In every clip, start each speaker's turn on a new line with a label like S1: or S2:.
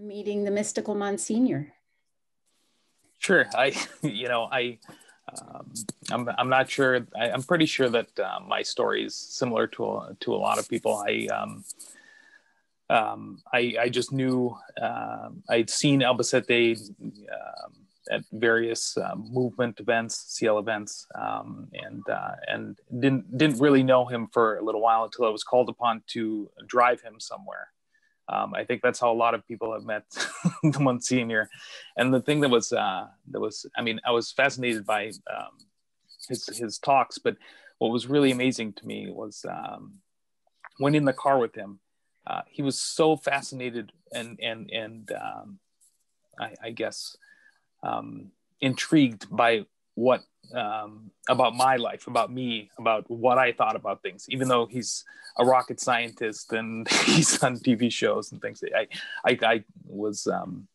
S1: meeting the mystical Monsignor.
S2: Sure. I, you know, I, um, I'm, I'm not sure. I, am pretty sure that uh, my story is similar to a, to a lot of people. I, um, um, I, I just knew uh, I'd seen Albacete um, at various uh, movement events, CL events, and uh, and didn't didn't really know him for a little while until I was called upon to drive him somewhere. Um, I think that's how a lot of people have met the Monsignor. And the thing that was uh, that was, I mean, I was fascinated by um, his his talks, but what was really amazing to me was um, when in the car with him, uh, he was so fascinated and and and um, I, I, guess um, intrigued by what um, about my life, about me, about what I thought about things. Even though he's a rocket scientist and he's on TV shows and things, I I, I was um,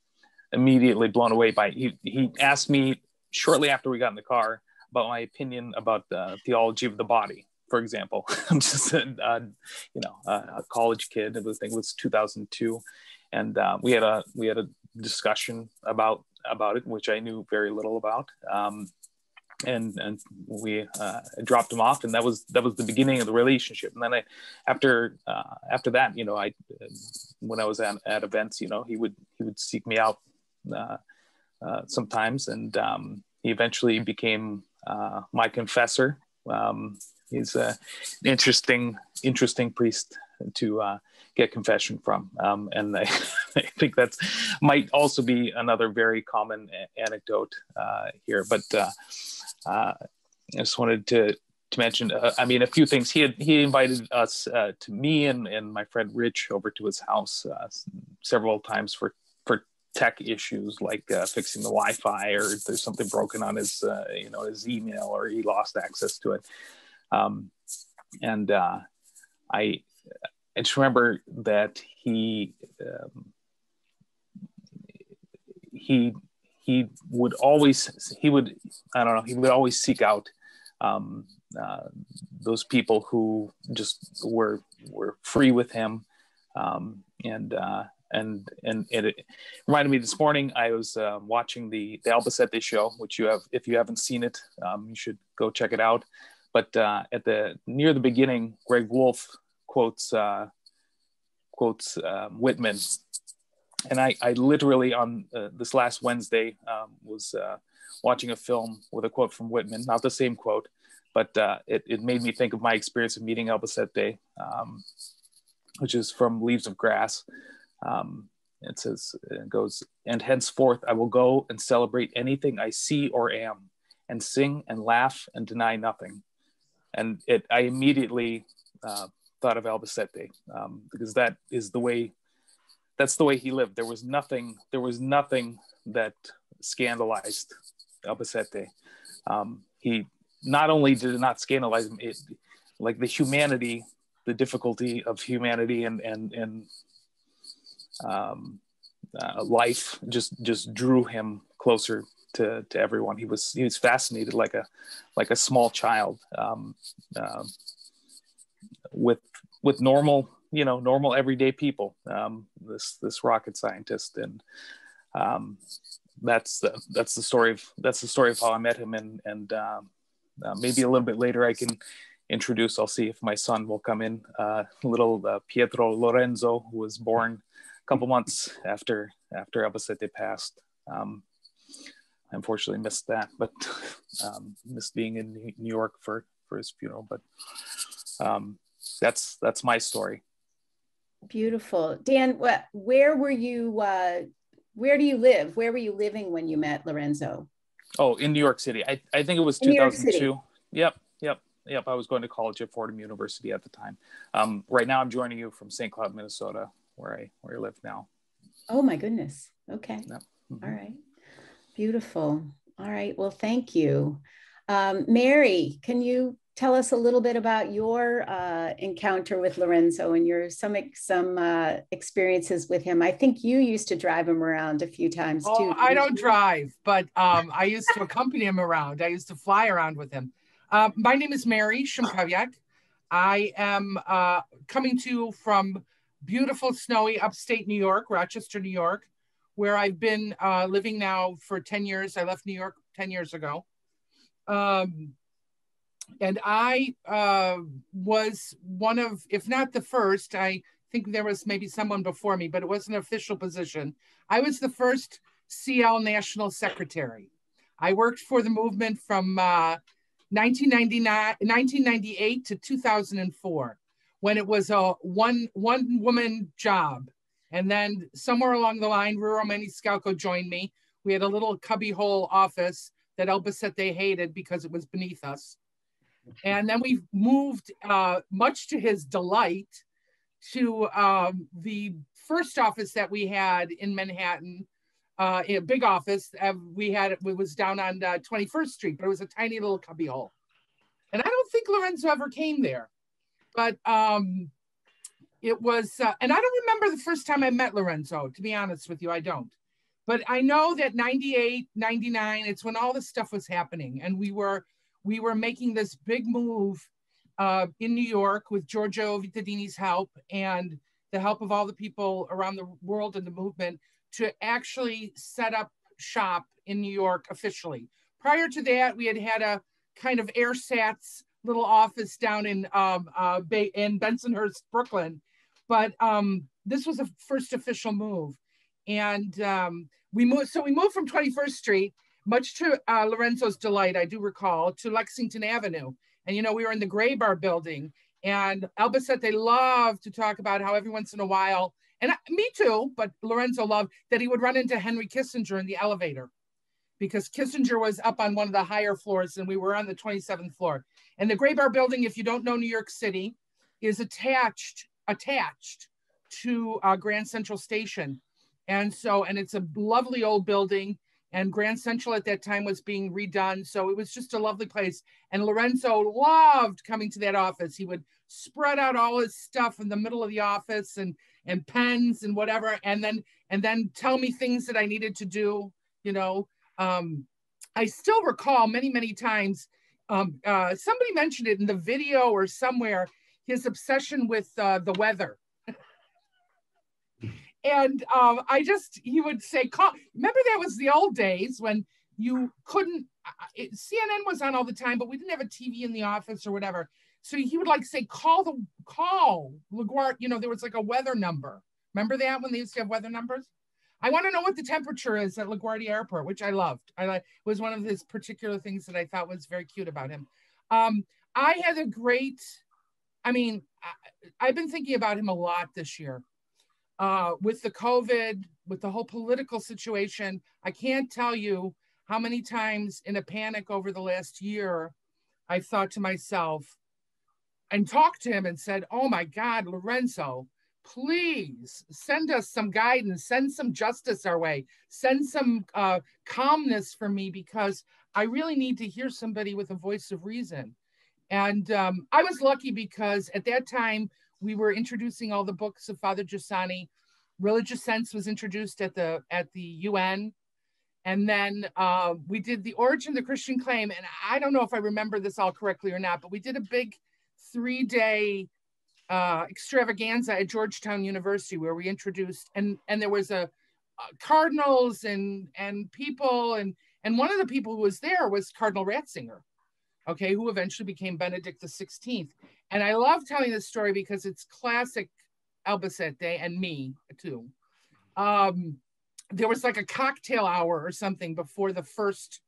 S2: immediately blown away by. He he asked me shortly after we got in the car about my opinion about the theology of the body. For example, I'm just a, a you know a, college kid. The thing was 2002, and uh, we had a we had a discussion about about it, which I knew very little about. Um, and and we uh, dropped him off, and that was that was the beginning of the relationship. And then I, after uh, after that, you know, I when I was at, at events, you know, he would he would seek me out uh, uh sometimes, and um, he eventually became uh, my confessor. Um, he's an interesting interesting priest to uh, get confession from. Um, and I, I, think that might also be another very common anecdote uh, here. But uh, uh, I just wanted to to mention, uh, I mean, a few things. He had he invited us uh, to me and and my friend Rich over to his house uh, several times for for tech issues like fixing the Wi-Fi or there's something broken on his you know his email or he lost access to it. Um, and I I just remember that he um, he he would always he would I don't know he would always seek out um, uh, those people who just were were free with him. Um, and uh, and and it reminded me this morning I was uh, watching the the Albacete show which you have if you haven't seen it um, you should go check it out. But uh, at the near the beginning Greg Wolf quotes uh, quotes um, Whitman, and I, I literally on uh, this last Wednesday um, was uh, watching a film with a quote from Whitman, not the same quote, but uh, it, it made me think of my experience of meeting Albacete, um, which is from Leaves of Grass. Um, it says, it goes, and henceforth I will go and celebrate anything I see or am, and sing and laugh and deny nothing. And it, I immediately uh, thought of Albacete um, because that is the way that's the way he lived. There was nothing there was nothing that scandalized Albacete. Um, he not only did it not scandalize him, it like the humanity, the difficulty of humanity and and and um, uh, life just just drew him closer to, to everyone. He was he was fascinated like a like a small child. Um, uh, with with normal you know normal everyday people um, this this rocket scientist. And um, that's the that's the story of that's the story of how I met him. And and um, uh, maybe a little bit later I can introduce I'll see if my son will come in. Uh, little uh, Pietro Lorenzo who was born a couple months after after Albacete passed. Um, I unfortunately missed that but um, missed being in New York for for his funeral. But um, that's that's my story
S1: beautiful. Dan what, where were you uh, where do you live? Where were you living when you met lorenzo?
S2: Oh in new york city. I, I think it was in 2002 yep yep yep. I was going to college at fordham university at the time. Um, right now i'm joining you from st cloud minnesota where i where i live now.
S1: Oh my goodness. Okay. Yep. mm-hmm. All right. Beautiful. All right. Well thank you. Um, mary can you tell us a little bit about your uh, encounter with Lorenzo and your some some uh, experiences with him. I think you used to drive him around a few times oh, too.
S3: I don't drive, but um, I used to accompany him around. I used to fly around with him. Uh, my name is Mary Szymkowiak. I am uh, coming to you from beautiful, snowy upstate New York, Rochester, New York. where I've been uh, living now for 10 years. I left New York 10 years ago. Um, and I uh, was one of, if not the first, I think there was maybe someone before me, but it was an official position. I was the first CL National Secretary. I worked for the movement from uh, 1999, 1998 to 2004, when it was a one one woman job. And then somewhere along the line, Ruro Maniscalco joined me. We had a little cubbyhole office that Albacete hated because it was beneath us. And then we moved, uh, much to his delight, to um, the first office that we had in Manhattan, uh, a big office. Uh, we had it was down on uh, 21st Street, but it was a tiny little cubbyhole. And I don't think Lorenzo ever came there, but um, it was. Uh, and I don't remember the first time I met Lorenzo. To be honest with you, I don't. But I know that 98, 99, it's when all this stuff was happening, and we were we were making this big move uh, in New York with Giorgio Vittadini's help and the help of all the people around the world in the movement to actually set up shop in New York officially. Prior to that, we had had a kind of airsats little office down in um, uh, Bay, in Bensonhurst, Brooklyn, but um, this was a first official move, and um, we moved. So we moved from 21st Street, much to uh, Lorenzo's delight, I do recall, to Lexington Avenue, and you know we were in the Graybar building, and Albacete loved to talk about how every once in a while and I, me too, but Lorenzo loved that he would run into Henry Kissinger in the elevator because Kissinger was up on one of the higher floors and we were on the 27th floor. And the Graybar building, if you don't know New York City, is attached attached to uh, Grand Central Station. And so, and it's a lovely old building. And Grand Central at that time was being redone. So it was just a lovely place. And Lorenzo loved coming to that office. He would spread out all his stuff in the middle of the office and and pens and whatever and then and then tell me things that i needed to do you know um, i still recall many many times um, uh, somebody mentioned it in the video or somewhere his obsession with uh, the weather and um, i just he would say call remember that was the old days when you couldn't uh, it, cnn was on all the time but we didn't have a tv in the office or whatever so he would like say, call the call LaGuardia. You know, there was like a weather number. Remember that when they used to have weather numbers? I want to know what the temperature is at LaGuardia Airport, which I loved. I was one of his particular things that I thought was very cute about him. Um, I had a great, I mean, I, have been thinking about him a lot this year. Uh, with the COVID, with the whole political situation, I can't tell you how many times in a panic over the last year I've thought to myself, and talked to him and said, Oh my God, Lorenzo, please send us some guidance, send some justice our way, send some uh, calmness for me because I really need to hear somebody with a voice of reason. And um, I was lucky because at that time we were introducing all the books of Father Giussani. Religious Sense was introduced at the at the UN, and then uh, we did the origin of the Christian claim. And I don't know if I remember this all correctly or not, but we did a big three day uh, extravaganza at Georgetown University where we introduced and and there was a, a cardinals and and people and and one of the people who was there was Cardinal Ratzinger, okay, who eventually became Benedict the 16th. And I love telling this story because it's classic Albacete and me too. Um, there was like a cocktail hour or something before the first,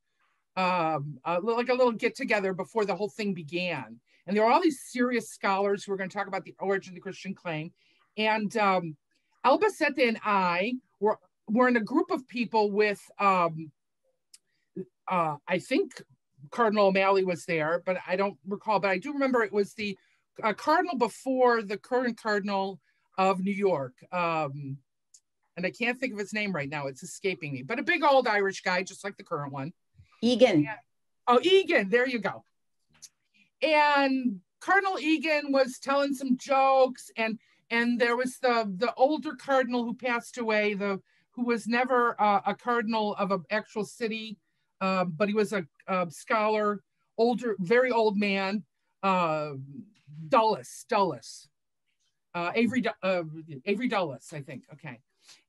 S3: um, uh, like a little get together before the whole thing began. And there are all these serious scholars who are going to talk about the origin of the Christian claim. And um, Albacete and I were, were in a group of people with, um, uh, I think Cardinal O'Malley was there, but I don't recall. But I do remember it was the uh, cardinal before the current cardinal of New York. Um, and I can't think of his name right now. It's escaping me. But a big old Irish guy, just like the current one.
S1: Egan.
S3: Yeah. Oh, Egan. There you go and Cardinal Egan was telling some jokes, and and there was the the older cardinal who passed away, the who was never uh, a cardinal of an actual city, uh, but he was a, a, scholar, older, very old man, uh, Dulles, Dulles, uh, Avery uh, Avery Dulles, I think. Okay,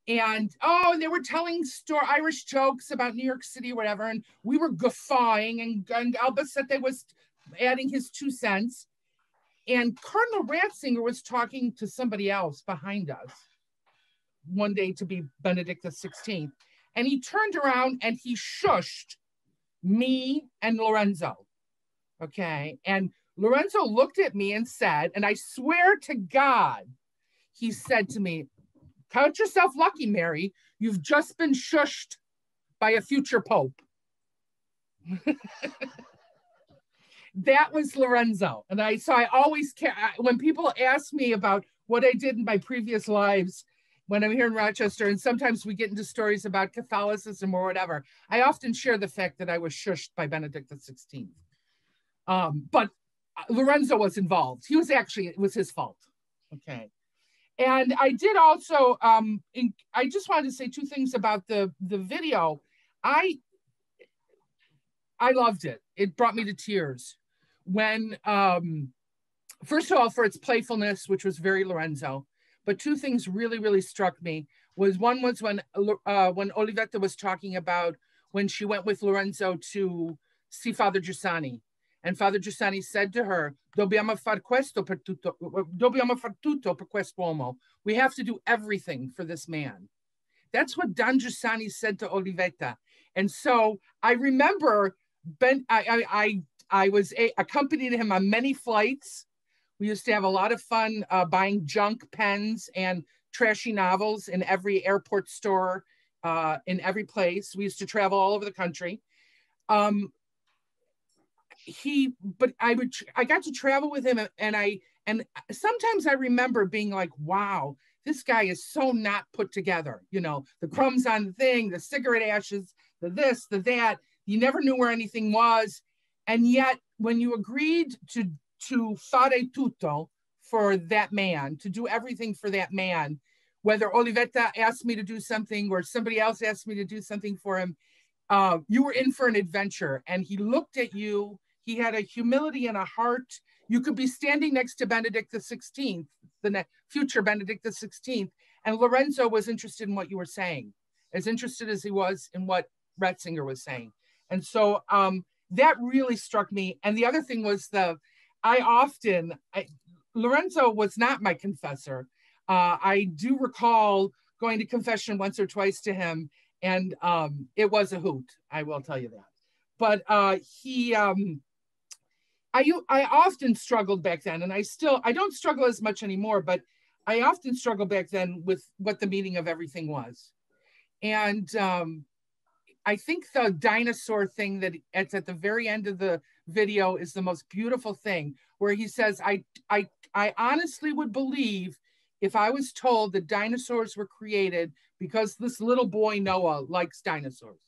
S3: and oh, and they were telling store Irish jokes about New York City or whatever, and we were guffawing, and, and Albacete was adding his two cents, and Cardinal Ratzinger was talking to somebody else behind us one day to be Benedict the 16th, and he turned around and he shushed me and Lorenzo, okay, and Lorenzo looked at me and said, and I swear to God, he said to me, Count yourself lucky, Mary. You've just been shushed by a future pope. that was Lorenzo. And I, so I always care when people ask me about what I did in my previous lives when I'm here in Rochester, and sometimes we get into stories about Catholicism or whatever, I often share the fact that I was shushed by Benedict XVI. Um, but Lorenzo was involved. He was actually, it was his fault. Okay. And I did also, um, in, I just wanted to say two things about the, the video. I, I loved it. It brought me to tears when, um, first of all, for its playfulness, which was very Lorenzo, but two things really, really struck me was one was when, uh, when Olivetta was talking about when she went with Lorenzo to see Father Giussani and Father Giussani said to her, Dobbiamo far questo per tutto, dobbiamo far tutto per quest'uomo. We have to do everything for this man. That's what Don Giussani said to Olivetta. And so I remember Ben, I, I, I, I was a, accompanied him on many flights. We used to have a lot of fun uh, buying junk pens and trashy novels in every airport store, uh, in every place. We used to travel all over the country. Um, he but i would i got to travel with him and i and sometimes i remember being like wow this guy is so not put together you know the crumbs on the thing the cigarette ashes the this the that you never knew where anything was and yet when you agreed to to fare tutto for that man to do everything for that man whether olivetta asked me to do something or somebody else asked me to do something for him uh, you were in for an adventure and he looked at you he had a humility and a heart. You could be standing next to Benedict the 16th, the future Benedict the 16th, and Lorenzo was interested in what you were saying, as interested as he was in what Ratzinger was saying. And so um, that really struck me. And the other thing was the, I often, I, Lorenzo was not my confessor. Uh, I do recall going to confession once or twice to him, and um, it was a hoot. I will tell you that. But uh, he, um, I I often struggled back then, and I still I don't struggle as much anymore, but I often struggled back then with what the meaning of everything was, and um, I think the dinosaur thing that it's at the very end of the video is the most beautiful thing, where he says, "I I I honestly would believe." If I was told that dinosaurs were created because this little boy Noah likes dinosaurs,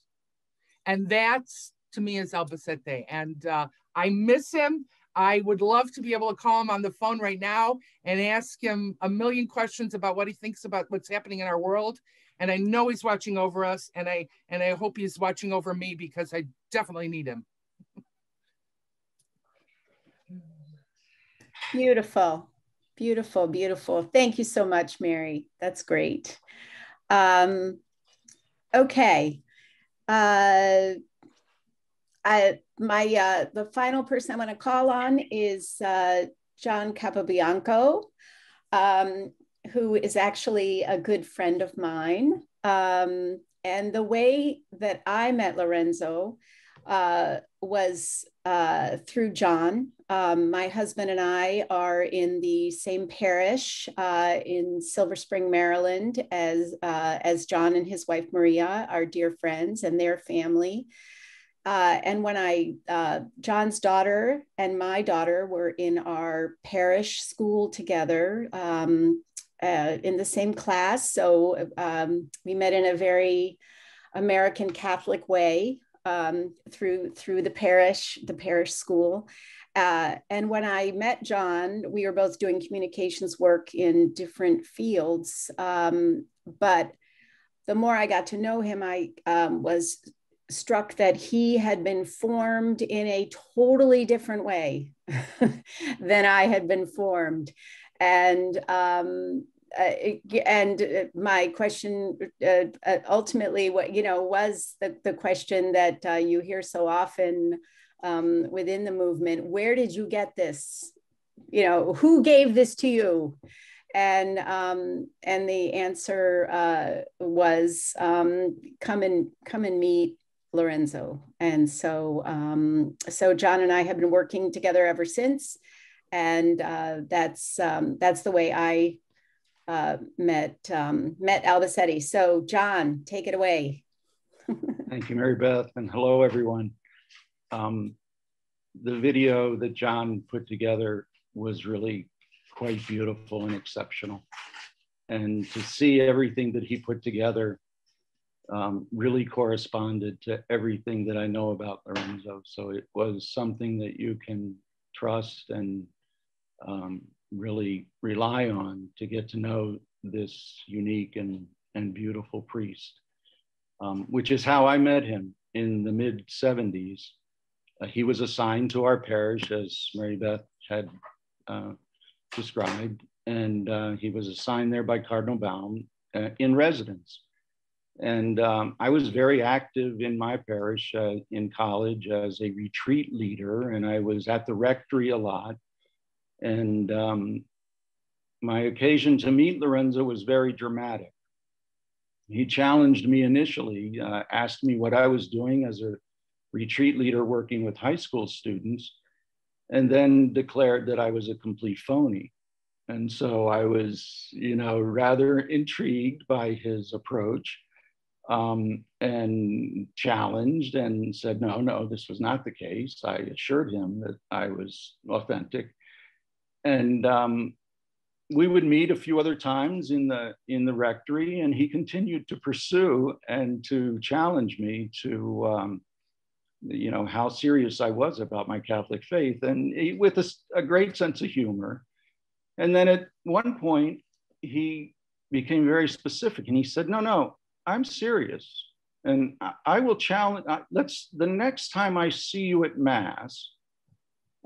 S3: and that's to me is Albacete. And uh, I miss him. I would love to be able to call him on the phone right now and ask him a million questions about what he thinks about what's happening in our world. And I know he's watching over us, and I and I hope he's watching over me because I definitely need him.
S1: Beautiful, beautiful, beautiful. Thank you so much, Mary. That's great. Um, okay. Uh, I, my uh, the final person I want to call on is uh, John Capobianco, um, who is actually a good friend of mine. Um, and the way that I met Lorenzo uh, was uh, through John. Um, my husband and I are in the same parish uh, in Silver Spring, Maryland, as uh, as John and his wife Maria are dear friends and their family. Uh, and when I, uh, John's daughter and my daughter were in our parish school together um, uh, in the same class. So um, we met in a very American Catholic way um, through through the parish, the parish school. Uh, and when I met John, we were both doing communications work in different fields. Um, but the more I got to know him, I um, was struck that he had been formed in a totally different way than I had been formed. And um, uh, and uh, my question uh, uh, ultimately, what you know, was the the question that uh, you hear so often um, within the movement: Where did you get this? You know, who gave this to you? And um, and the answer uh, was um, come and come and meet Lorenzo. And so um, so John and I have been working together ever since and uh, that's um, that's the way I uh, met um, met Albacete. So, John, take it away.
S4: Thank you, Mary Beth, and hello, everyone. Um, the video that John put together was really quite beautiful and exceptional. And to see everything that he put together um, really corresponded to everything that I know about Lorenzo. So it was something that you can trust and um, really rely on to get to know this unique and, and beautiful priest, um, which is how I met him in the mid 70s. Uh, he was assigned to our parish, as Mary Beth had uh, described, and uh, he was assigned there by Cardinal Baum uh, in residence. And um, I was very active in my parish uh, in college as a retreat leader, and I was at the rectory a lot. And um, my occasion to meet Lorenzo was very dramatic. He challenged me initially, uh, asked me what I was doing as a retreat leader working with high school students, and then declared that I was a complete phony. And so I was, you know, rather intrigued by his approach um, and challenged and said, no, no, this was not the case. I assured him that I was authentic and um, we would meet a few other times in the in the rectory, and he continued to pursue and to challenge me to, um, you know, how serious I was about my Catholic faith, and he, with a, a great sense of humor. And then at one point, he became very specific, and he said, "No, no, I'm serious." and I will challenge. Let's the next time I see you at mass,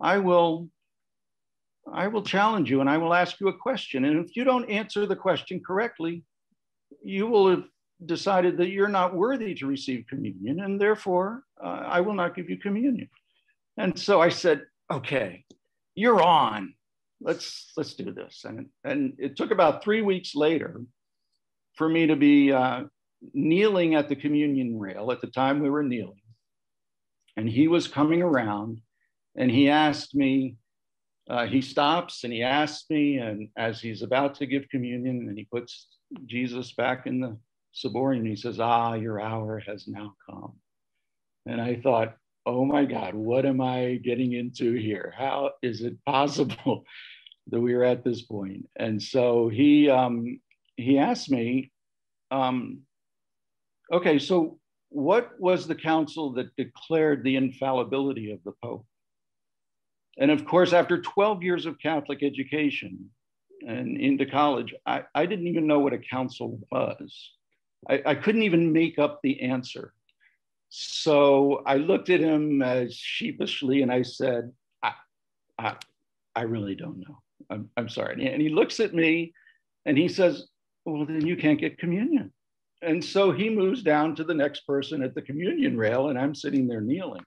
S4: I will I will challenge you and I will ask you a question. And if you don't answer the question correctly, you will have decided that you're not worthy to receive communion, and therefore uh, I will not give you communion. And so I said, okay, you're on. Let's let's do this. And and it took about three weeks later for me to be uh, kneeling at the communion rail. At the time, we were kneeling, and he was coming around, and he asked me, uh, he stops and he asks me, and as he's about to give communion, and he puts Jesus back in the ciborium, he says, Ah, your hour has now come. And I thought, oh my God, what am I getting into here? How is it possible that we are at this point? And so he um, he asked me, um, okay, so what was the council that declared the infallibility of the Pope? And of course, after 12 years of Catholic education and into college, I, I didn't even know what a council was. I, I couldn't even make up the answer. So I looked at him as sheepishly and I said, I, I, I really don't know. I'm, I'm sorry. And he looks at me and he says, Well, then you can't get communion. And so he moves down to the next person at the communion rail, and I'm sitting there kneeling.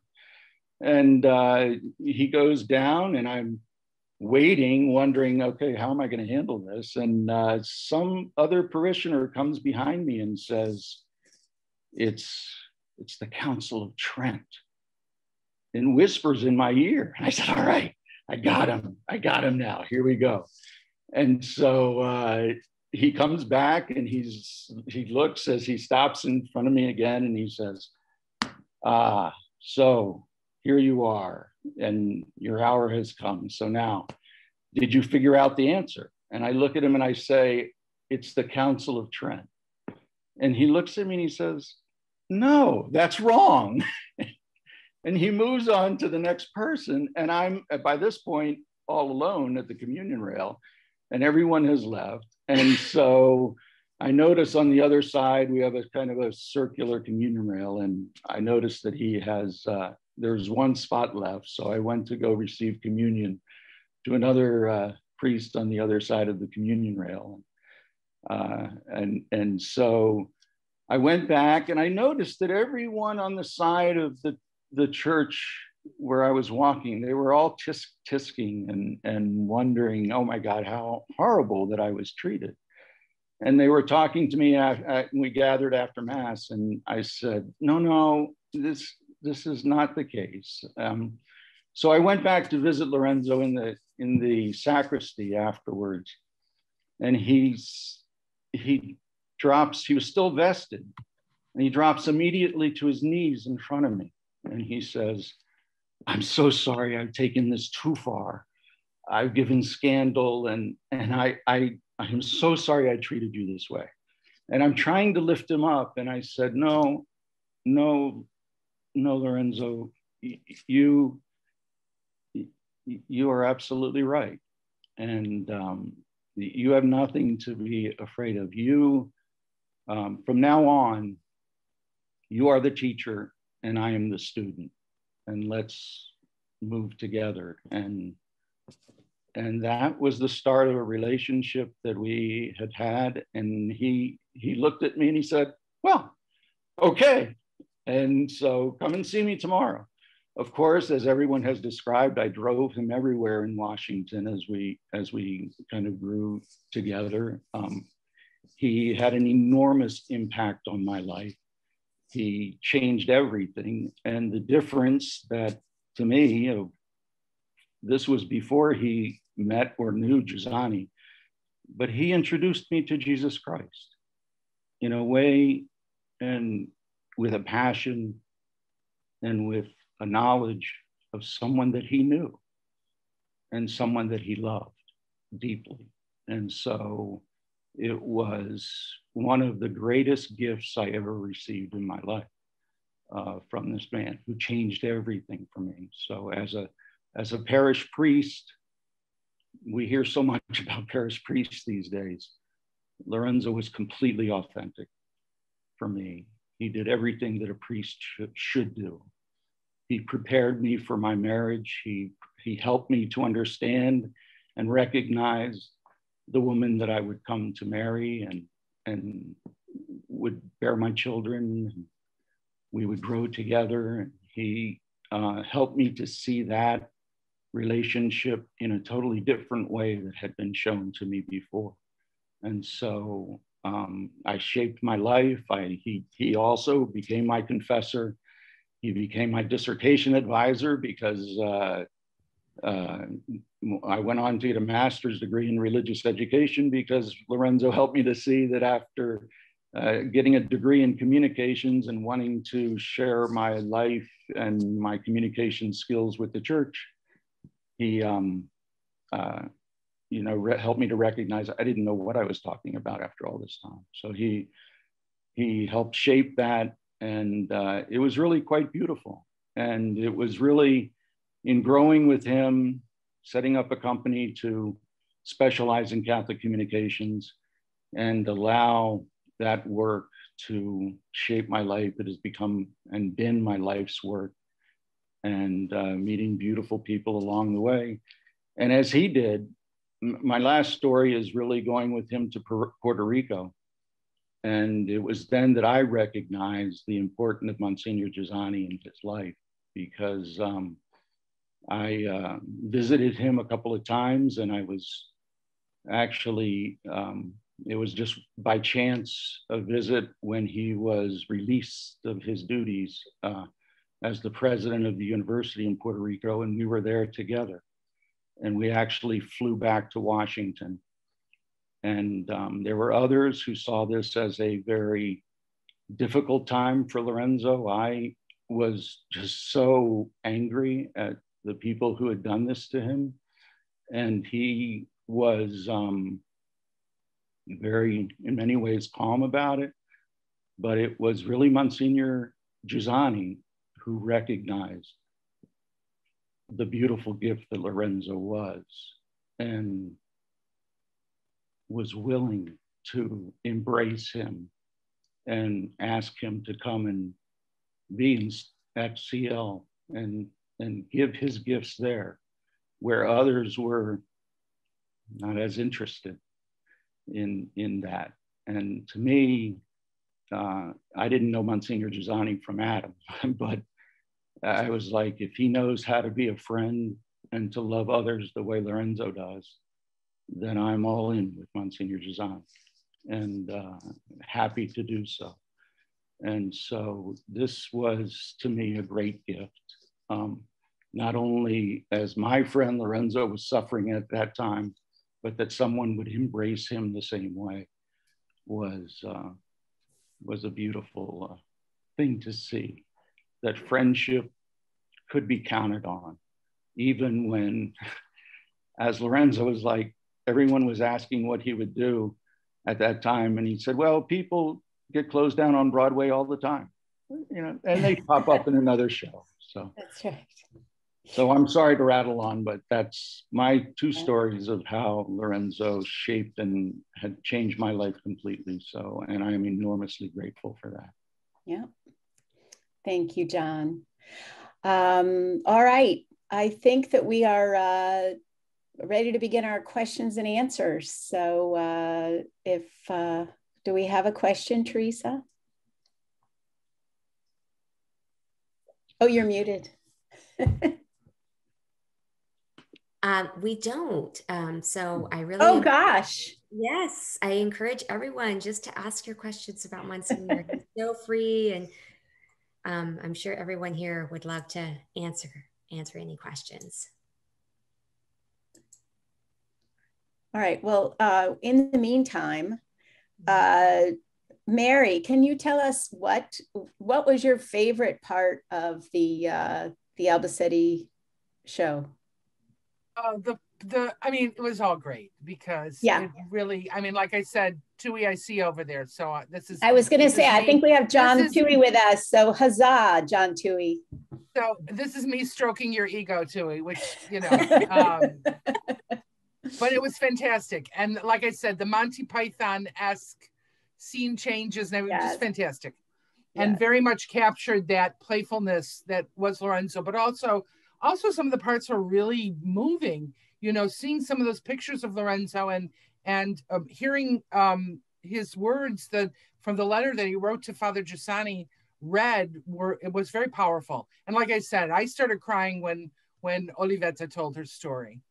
S4: And uh, he goes down, and I'm waiting, wondering, okay, how am I going to handle this? And uh, some other parishioner comes behind me and says, "It's it's the Council of Trent," and whispers in my ear. And I said, "All right, I got him. I got him now. Here we go." And so uh, he comes back, and he's he looks as he stops in front of me again, and he says, "Ah, so." here you are and your hour has come. So now, did you figure out the answer? And I look at him and I say, it's the Council of Trent. And he looks at me and he says, no, that's wrong. and he moves on to the next person. And I'm by this point all alone at the communion rail, and everyone has left. And so I notice on the other side, we have a kind of a circular communion rail. And I notice that he has uh, there's one spot left. So I went to go receive communion to another uh, priest on the other side of the communion rail. Uh, and, and so I went back and I noticed that everyone on the side of the, the church where I was walking, they were all tisk tisking and, and wondering, oh my God, how horrible that I was treated. And they were talking to me, at, at, we gathered after Mass, and I said, no, no, this, this is not the case. Um, so I went back to visit Lorenzo in the, in the sacristy afterwards. And he's, he drops, he was still vested, and he drops immediately to his knees in front of me. And he says, I'm so sorry I've taken this too far. I've given scandal and, and I, I, I'm so sorry I treated you this way. And I'm trying to lift him up. And I said, no, no, no, Lorenzo, you, you are absolutely right. And um, you have nothing to be afraid of. You, um, from now on, you are the teacher and I am the student. And let's move together. And and that was the start of a relationship that we had had. And he he looked at me and he said, "Well, okay." And so come and see me tomorrow. Of course, as everyone has described, I drove him everywhere in Washington as we as we kind of grew together. Um, he had an enormous impact on my life. He changed everything, and the difference that to me, you know, this was before he met or knew Giussani, but he introduced me to Jesus Christ in a way and with a passion and with a knowledge of someone that he knew and someone that he loved deeply. And so it was one of the greatest gifts I ever received in my life uh, from this man who changed everything for me. So as a as a parish priest, we hear so much about parish priests these days. Lorenzo was completely authentic for me. He did everything that a priest should, should do. He prepared me for my marriage. He, he helped me to understand and recognize the woman that I would come to marry and, and would bear my children. We would grow together. And he uh, helped me to see that relationship in a totally different way that had been shown to me before. And so um, I shaped my life. I, he, he also became my confessor. He became my dissertation advisor because uh, uh, I went on to get a master's degree in religious education because Lorenzo helped me to see that after uh, getting a degree in communications and wanting to share my life and my communication skills with the church, he, um, uh, you know, helped me to recognize I didn't know what I was talking about after all this time. So he he helped shape that, and uh, it was really quite beautiful. And it was really in growing with him, setting up a company to specialize in Catholic communications and allow that work to shape my life. It has become and been my life's work and uh, meeting beautiful people along the way. And as he did, my last story is really going with him to Puerto Rico. And it was then that I recognized the importance of Monsignor Giussani in his life because um, I uh, visited him a couple of times and I was actually, um, it was just by chance a visit when he was released of his duties uh, as the president of the university in Puerto Rico, and we were there together. And we actually flew back to Washington. And um, there were others who saw this as a very difficult time for Lorenzo. I was just so angry at the people who had done this to him. And he was um, very, in many ways, calm about it. But it was really Monsignor Giussani who recognized the beautiful gift that Lorenzo was and was willing to embrace him and ask him to come and be at CL and, and give his gifts there where others were not as interested. in in that. And to me, uh, I didn't know Monsignor Giussani from Adam, but I was like, if he knows how to be a friend and to love others the way Lorenzo does, then I'm all in with Monsignor Giussani and uh, happy to do so. And so this was to me a great gift. Um, not only as my friend Lorenzo was suffering at that time, but that someone would embrace him the same way was, uh, was a beautiful uh, thing to see. That friendship could be counted on, even when, as Lorenzo was like, everyone was asking what he would do at that time. And he said, well, people get closed down on Broadway all the time, you know, and they pop up in another show. So
S1: that's right.
S4: So I'm sorry to rattle on, but that's my two stories of how Lorenzo shaped and had changed my life completely. So, and I am enormously grateful for that.
S1: Yeah. Thank you, John. Um, all right. I think that we are uh, ready to begin our questions and answers. So uh, if, uh, do we have a question, Teresa? Oh, you're muted.
S5: um, we don't. Um, so I really.
S1: Oh gosh.
S5: Yes, I encourage everyone just to ask your questions about Monsignor. Feel free, and um, I'm sure everyone here would love to answer answer any questions.
S1: All right. Well, uh, in the meantime, uh, Mary, can you tell us what what was your favorite part of the uh, the Albacete show?
S3: Uh, the the I mean, it was all great because
S1: yeah,
S3: it really. I mean, like I said, Tui I see over there. So uh, this is.
S1: I was going to say, I think we have John is, Tui with us. So huzzah, John Tui.
S3: So this is me stroking your ego, Tui, which you know. Um, but it was fantastic. And like I said, the Monty Python esque scene changes and it was yes. just fantastic. Yes. And very much captured that playfulness that was Lorenzo, but also also some of the parts are really moving. You know, seeing some of those pictures of Lorenzo and and um, hearing um, his words that from the letter that he wrote to Father Giussani read were it was very powerful. And like I said, I started crying when when Olivetta told her story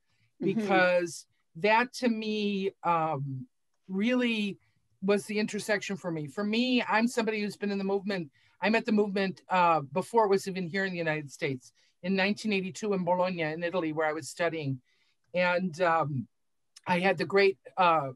S3: Mm-hmm. because mm-hmm. that to me um, really was the intersection for me. For me, I'm somebody who's been in the movement. I met the movement uh, before it was even here in the United States in 1982 in Bologna, in Italy, where I was studying, and um, I had the great uh,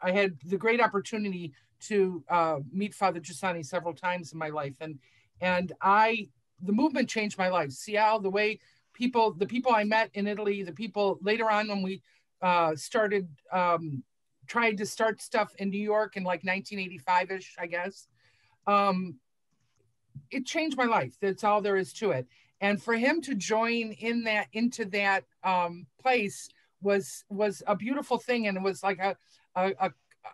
S3: I had the great opportunity to uh, meet Father Giussani several times in my life, and and I the movement changed my life. See how the way people, the people I met in Italy, the people later on when we uh, started um, trying to start stuff in New York in like 1985 ish, I guess. Um, it changed my life. That's all there is to it. And for him to join in that into that um, place was was a beautiful thing, and it was like a, a a,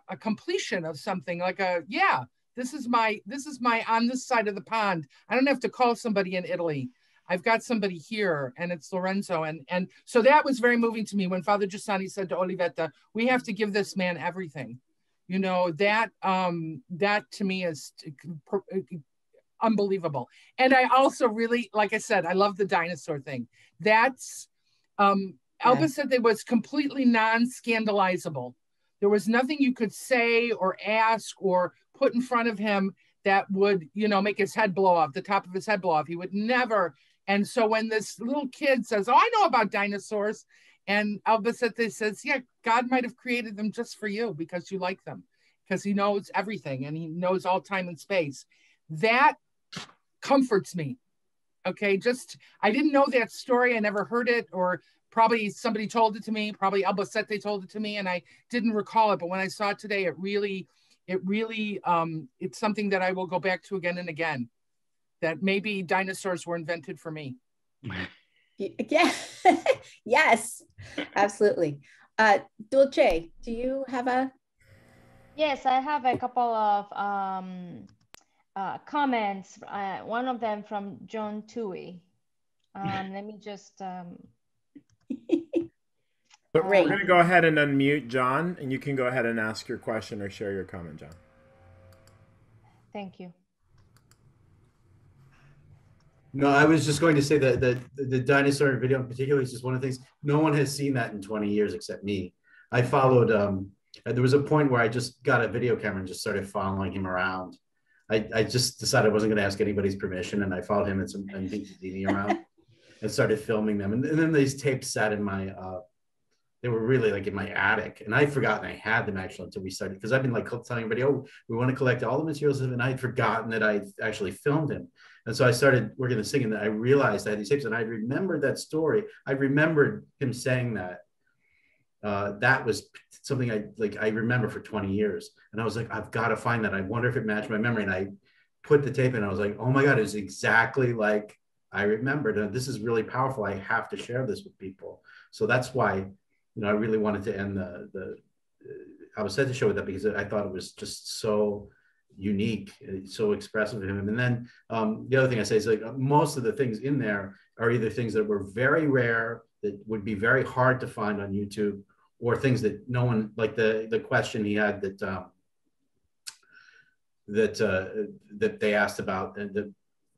S3: a completion of something. Like a yeah, this is my this is my on this side of the pond. I don't have to call somebody in Italy. I've got somebody here and it's Lorenzo. And, and so that was very moving to me when Father Giussani said to Olivetta, we have to give this man everything. You know, that, um, that to me is unbelievable. And I also really, like I said, I love the dinosaur thing. That's, um, Albacete that was completely non-scandalizable. There was nothing you could say or ask or put in front of him that would, you know, make his head blow off, the top of his head blow off. He would never and so when this little kid says, Oh, I know about dinosaurs, and Albacete says, Yeah, God might have created them just for you because you like them, because he knows everything and he knows all time and space. That comforts me. Okay, just I didn't know that story, I never heard it, or probably somebody told it to me, probably Albacete told it to me, and I didn't recall it. But when I saw it today, it really, it really, um, it's something that I will go back to again and again that maybe dinosaurs were invented for me.
S1: Yeah, yes, absolutely. Uh, Dulce, do you have a?
S6: Yes, I have a couple of um, uh, comments. Uh, one of them from John Tui. Um, let me just. Um...
S7: So Great. We're going to go ahead and unmute John, and you can go ahead and ask your question or share your comment, John.
S6: Thank you.
S8: No, I was just going to say that the, the dinosaur video in particular is just one of the things no one has seen that in 20 years except me. I followed, um, there was a point where I just got a video camera and just started following him around. I, I just decided I wasn't going to ask anybody's permission and I followed him and some and Dini around and started filming them. And, and, then these tapes sat in my, uh, they were really like in my attic and I'd forgotten I had them actually until we started because I've been like telling everybody, oh, we want to collect all the materials and I'd forgotten that I actually filmed him. And so I started working the singing that I realized I had these tapes and I remembered that story. I remembered him saying that. Uh, that was something I like I remember for 20 years. And I was like, I've got to find that. I wonder if it matched my memory. And I put the tape in. I was like, oh my God, it's exactly like I remembered. And this is really powerful. I have to share this with people. So that's why, you know, I really wanted to end the the Albacete show with that because I thought it was just so unique, so expressive of him. And then um, the other thing I say is like most of the things in there are either things that were very rare that would be very hard to find on YouTube, or things that no one like the the question he had that um, that uh, that they asked about, and the,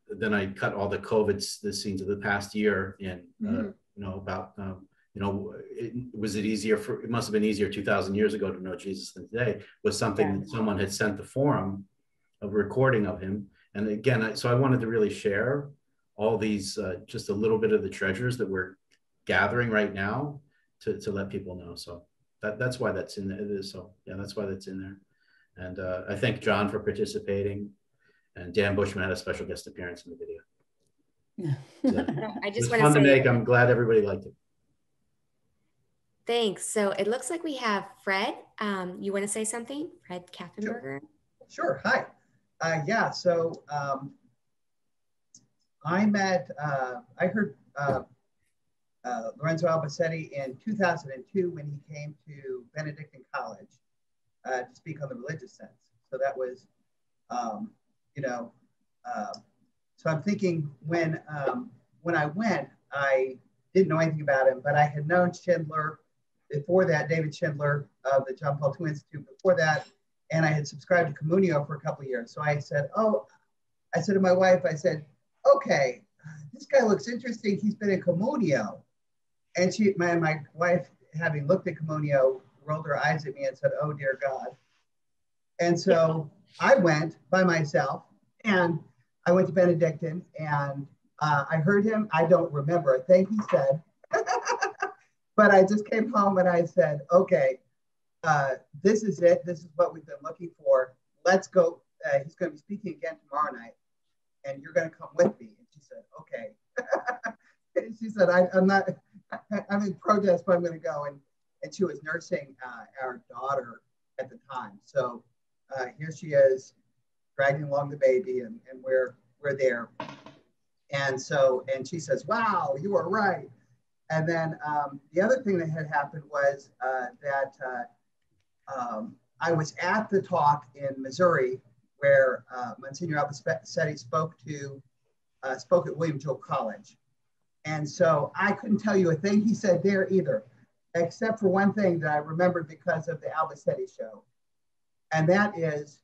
S8: then I cut all the COVID the scenes of the past year in, uh, mm-hmm. you know, about um, you know, it, was it easier for, it must have been easier 2000 years ago to know Jesus than today was something yeah. that someone had sent the forum of recording of him. And again, I, so I wanted to really share all these, uh, just a little bit of the treasures that we're gathering right now to, to let people know. So that, that's why that's in there. So yeah, that's why that's in there. And uh, I thank John for participating and Dan Bushman had a special guest appearance in the video.
S5: So I just want
S8: to say, make. I'm glad everybody liked it.
S5: Thanks. So it looks like we have Fred. Um, you want to say something? Fred Kaffenberger?
S9: Sure. sure. Hi. Uh, yeah, so um, I met, uh, I heard uh, uh Lorenzo Albacete in 2002 when he came to Benedictine College uh, to speak on the religious sense. So that was, um, you know, uh, so I'm thinking when, um, when I went, I didn't know anything about him, but I had known Schindler before that, David Schindler of the John Paul II Institute. Before that, and I had subscribed to Communio for a couple years. So I said, "Oh," I said to my wife, "I said, okay, this guy looks interesting. He's been in Communio," and she, my my wife, having looked at Communio, rolled her eyes at me and said, "Oh dear God." And so I went by myself, and I went to Benedictine, and uh, I heard him. I don't remember a thing he said. But I just came home and I said, okay, uh, this is it. This is what we've been looking for. Let's go. Uh, he's going to be speaking again tomorrow night, and you're going to come with me. And she said, okay. she said, I, am not, I'm in protest, but I'm going to go. And, and she was nursing uh, our daughter at the time. So uh, here she is, dragging along the baby, and, and we're, we're there. And so, and she says, wow, you were right. And then um, the other thing that had happened was uh, that uh, um, I was at the talk in Missouri where uh, Monsignor Albacete spoke to uh, spoke at William Jewell College. And so I couldn't tell you a thing he said there either, except for one thing that I remembered because of the Albacete show. And that is,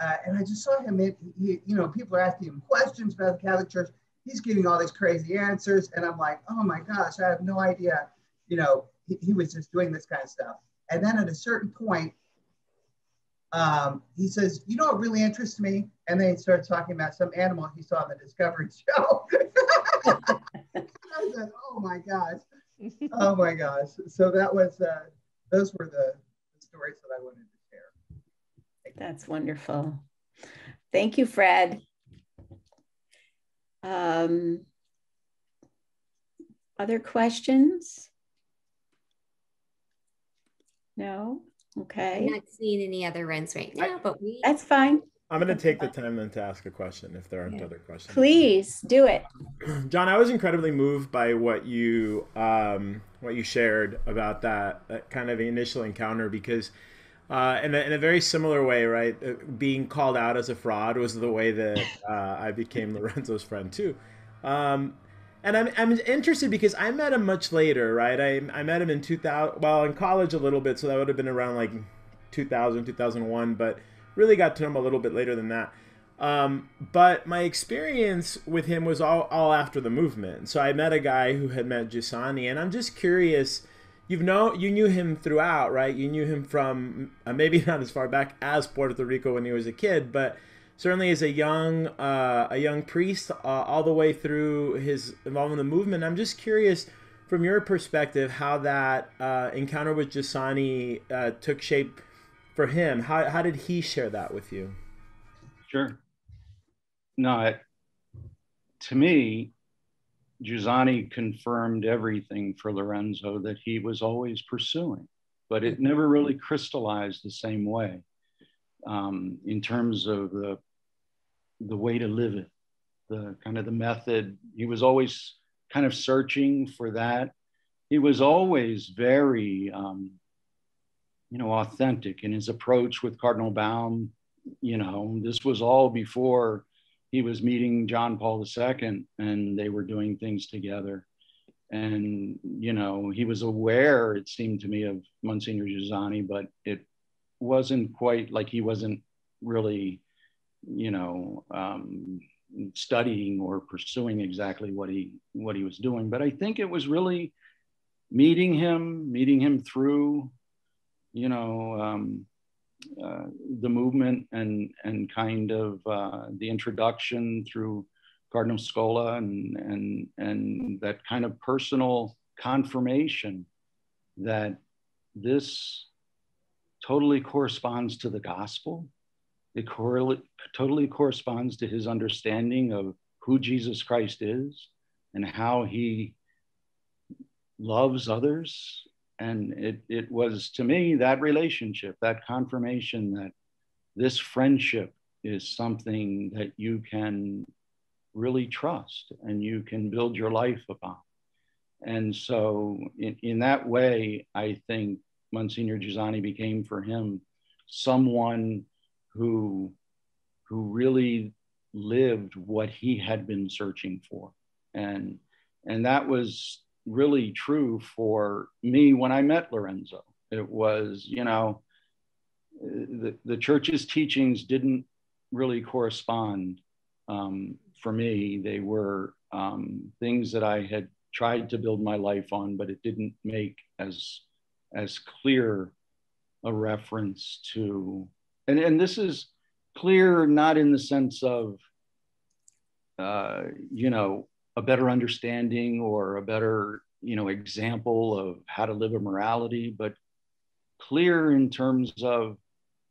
S9: uh, and I just saw him, he, you know, people are asking him questions about the Catholic Church he's giving all these crazy answers. And I'm like, oh my gosh, I have no idea. You know, he, he was just doing this kind of stuff. And then at a certain point, um, he says, you know what really interests me? And then he starts talking about some animal he saw on the Discovery Show. I said, oh my gosh. Oh my gosh. So that was, uh, those were the, the stories that I wanted to share.
S1: That's wonderful. Thank you, Fred. Um, other questions? No? Okay.
S5: I'm not seeing any other runs right now, but we.
S1: That's fine.
S7: I'm going to take the time then to ask a question if there aren't yeah. other questions.
S1: Please do it.
S7: John, I was incredibly moved by what you um, what you shared about that, that kind of initial encounter because uh, in, a, in a very similar way, right? Uh, being called out as a fraud was the way that uh, I became Lorenzo's friend too. Um, and I'm, I'm interested because I met him much later, right? I, I met him in 2000, well, in college a little bit, so that would have been around like 2000, 2001, but really got to him a little bit later than that. Um, but my experience with him was all, all after the movement. So I met a guy who had met Giussani, and I'm just curious. You've know you knew him throughout, right? You knew him from uh, maybe not as far back as Puerto Rico when he was a kid, but certainly as a young uh, a young priest, uh, all the way through his involvement in the movement. I'm just curious, from your perspective, how that uh, encounter with Giussani uh, took shape for him. How how did he share that with you?
S4: Sure no, to me, Giussani confirmed everything for Lorenzo that he was always pursuing, but it never really crystallized the same way um, in terms of the the way to live it, the kind of the method. He was always kind of searching for that. He was always very, um, you know, authentic in his approach with Cardinal Baum. You know, this was all before he was meeting John Paul II and they were doing things together. And, you know, he was aware, it seemed to me, of Monsignor Giussani, but it wasn't quite like he wasn't really, you know, um, studying or pursuing exactly what he what he was doing. But I think it was really meeting him, meeting him through, you know, um, uh, the movement and and kind of uh, the introduction through Cardinal Scola and and and that kind of personal confirmation that this totally corresponds to the gospel. It totally corresponds to his understanding of who Jesus Christ is and how he loves others and it, it was to me that relationship that confirmation that this friendship is something that you can really trust and you can build your life upon. And so in, in that way i think monsignor giussani became for him someone who who really lived what he had been searching for. And and that was really true for me when I met Lorenzo. It was, you know, the, the church's teachings didn't really correspond um, for me. They were um, things that I had tried to build my life on, but it didn't make as as clear a reference to. And and this is clear not in the sense of, uh, you know, a better understanding or a better you know example of how to live a morality but clear in terms of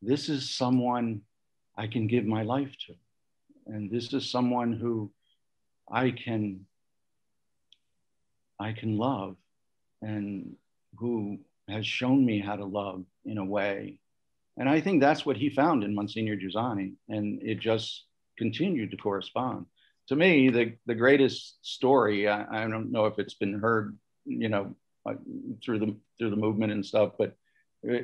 S4: this is someone i can give my life to. And this is someone who i can i can love and who has shown me how to love in a way. And i think that's what he found in monsignor giussani and it just continued to correspond to me, the, the greatest story, I, I don't know if it's been heard, you know, uh, through the, through the movement and stuff, but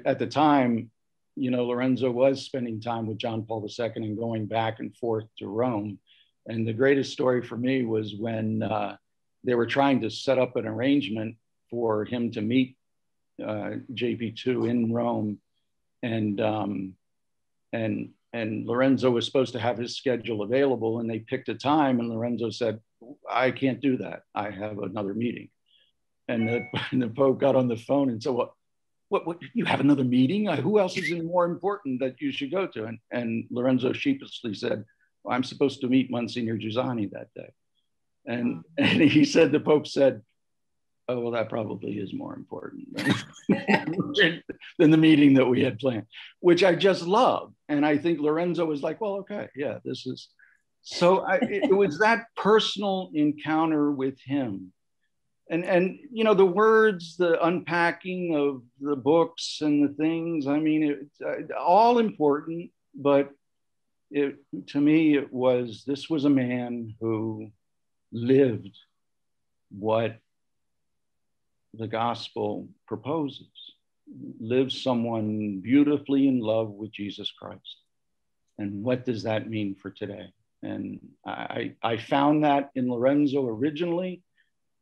S4: at the time, you know, Lorenzo was spending time with John Paul II and going back and forth to Rome. And the greatest story for me was when uh, they were trying to set up an arrangement for him to meet uh, JP2 in Rome. And, um, and and Lorenzo was supposed to have his schedule available and they picked a time and Lorenzo said, I can't do that. I have another meeting. And the, and the Pope got on the phone and said, what, what, what, you have another meeting? Who else is more important that you should go to? And, and Lorenzo sheepishly said, well, I'm supposed to meet Monsignor Giussani that day. And, and he said, the Pope said, oh, well, that probably is more important than, than the meeting that we had planned, which I just love. And I think Lorenzo was like, well, okay, yeah, this is. So I, it, it was that personal encounter with him. And, and you know the words the unpacking of the books and the things i mean it's uh, all important but it, to me it was this was a man who lived what the gospel proposes. Live someone beautifully in love with Jesus Christ. And what does that mean for today? And I, I found that in Lorenzo originally,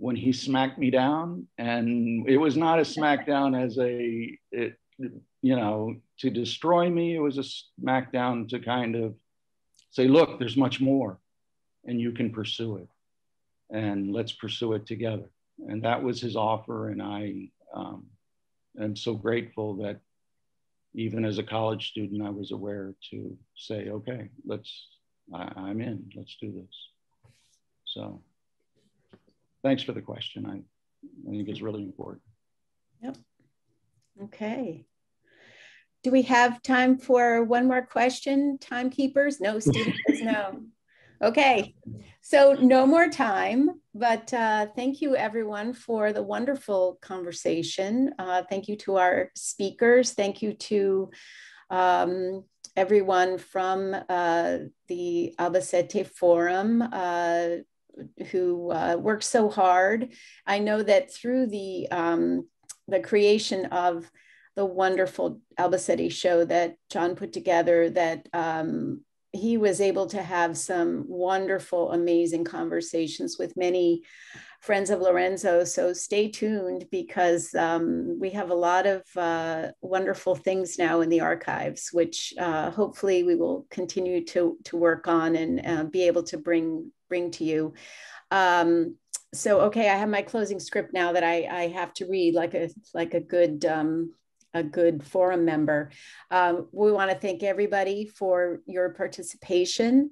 S4: when he smacked me down. And it was not a smackdown as a, it, you know, to destroy me. It was a smackdown to kind of say, look, there's much more and you can pursue it. And let's pursue it together. And that was his offer. And I um, am so grateful that even as a college student, I was aware to say, okay, let's, I, I'm in, let's do this. So thanks for the question. I, I think it's really important.
S1: Yep. Okay. Do we have time for one more question, timekeepers? No, Steve says no. Okay, so no more time, but uh, thank you everyone for the wonderful conversation. Uh, thank you to our speakers. Thank you to um, everyone from uh, the Albacete Forum uh, who uh, worked so hard. I know that through the, um, the creation of the wonderful Albacete show that John put together that um, he was able to have some wonderful, amazing conversations with many friends of Lorenzo. So stay tuned because um, we have a lot of uh, wonderful things now in the archives, which uh, hopefully we will continue to, to work on and uh, be able to bring, bring to you. Um, so, okay, I have my closing script now that I, I have to read like a, like a good um, a good forum member. Um, we want to thank everybody for your participation.